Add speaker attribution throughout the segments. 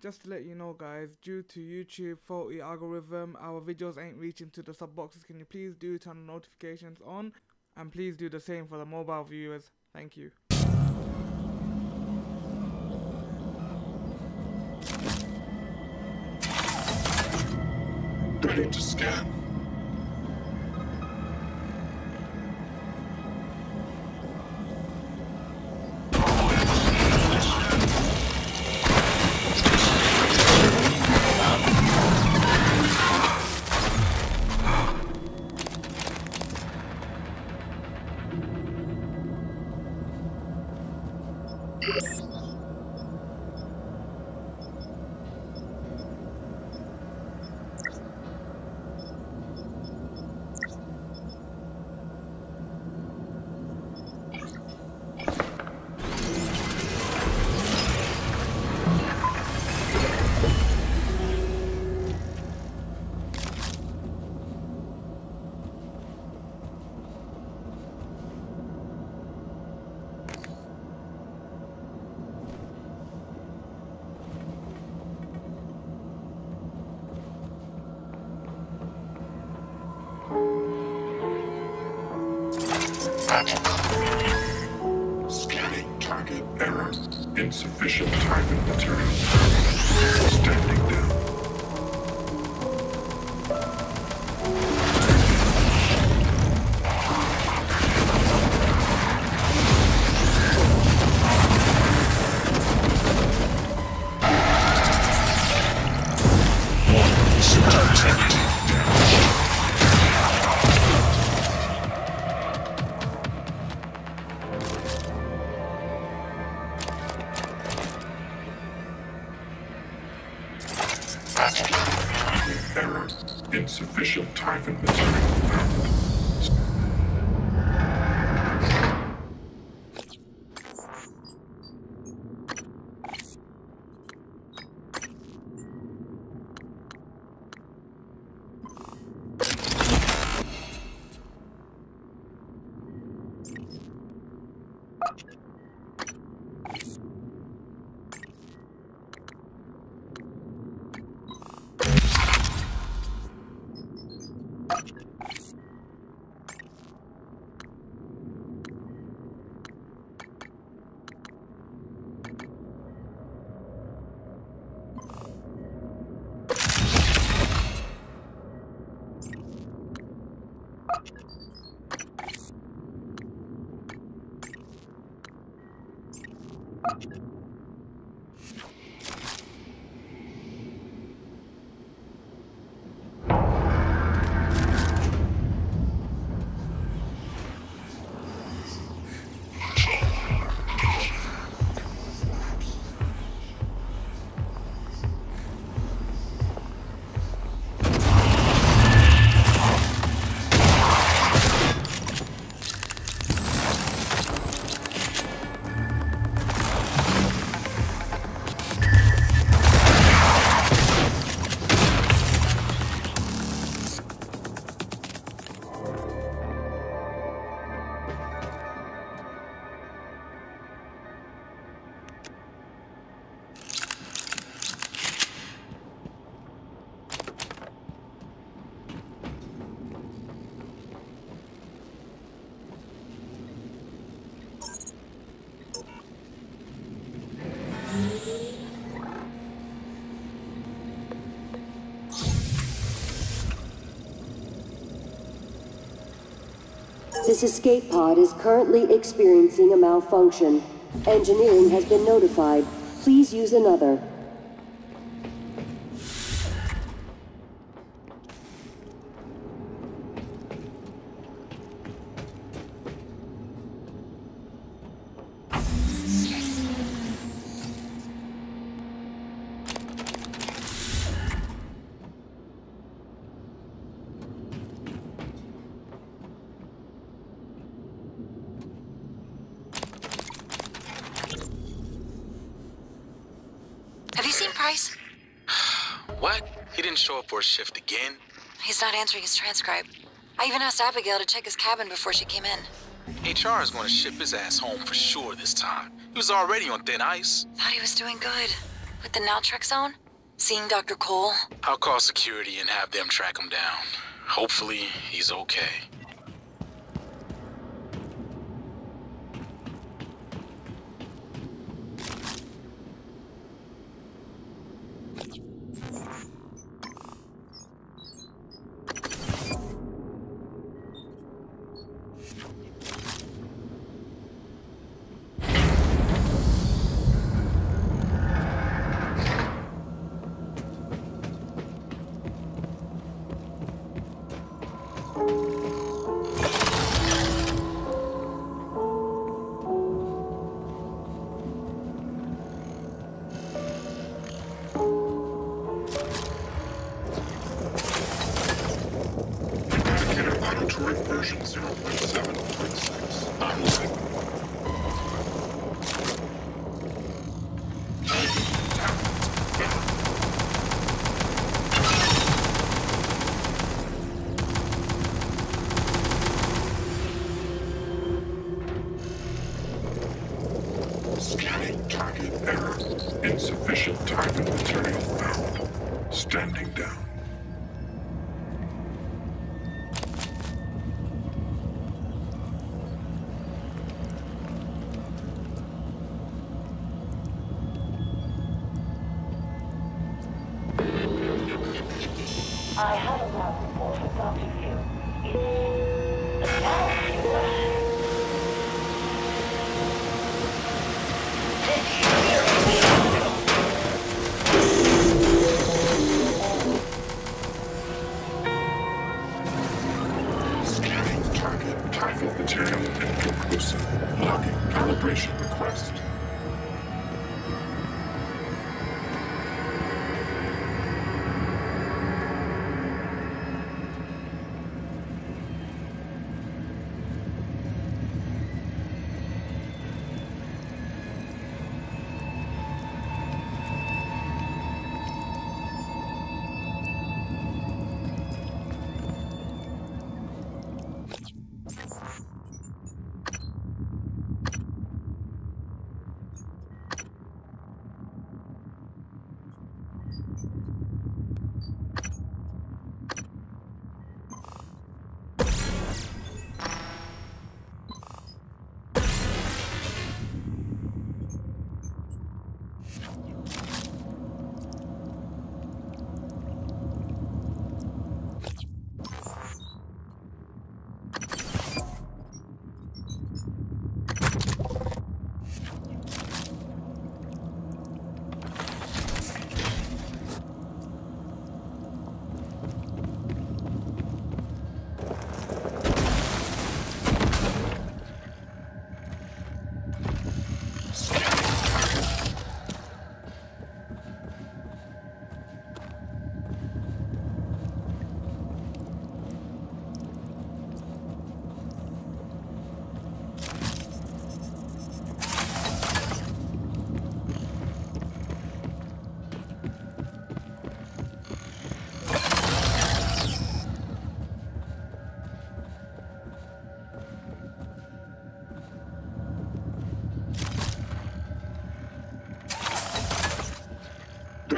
Speaker 1: Just to let you know guys, due to YouTube faulty algorithm, our videos ain't reaching to the sub boxes. Can you please do turn notifications on? And please do the same for the mobile viewers. Thank you.
Speaker 2: Ready to scan. Target error. Insufficient time and material. Standing
Speaker 3: This escape pod is currently experiencing a malfunction. Engineering has been notified. Please use another.
Speaker 4: Have you seen Price?
Speaker 5: What? He didn't show up for a shift again?
Speaker 4: He's not answering his transcribe. I even asked Abigail to check his cabin before she came in.
Speaker 5: HR is gonna ship his ass home for sure this time. He was already on thin ice.
Speaker 4: Thought he was doing good. With the Naltrexone? Seeing Dr. Cole?
Speaker 2: I'll call security and have them track him down. Hopefully, he's okay.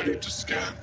Speaker 6: Ready to scan.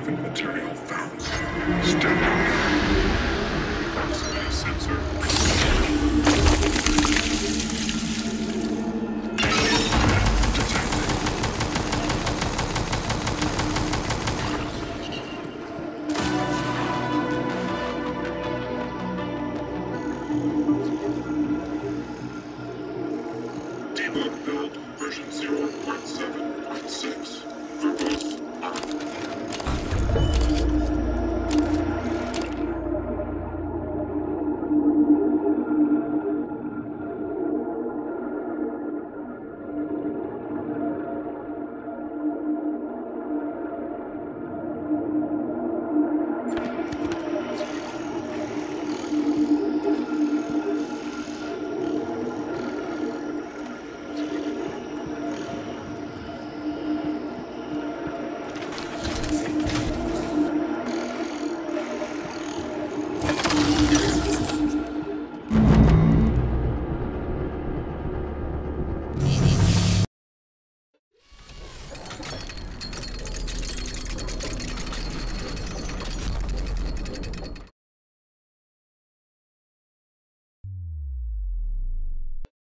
Speaker 2: Insufficient material found. Standing down. Proximity sensor.